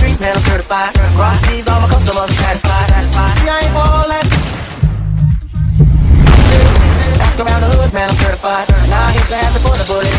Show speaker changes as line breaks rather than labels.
streets, man, I'm certified. Cross seas, all my customers are satisfied. See, I ain't for all that. Ask around the hood, man, I'm certified. Now I hit the half the bullet.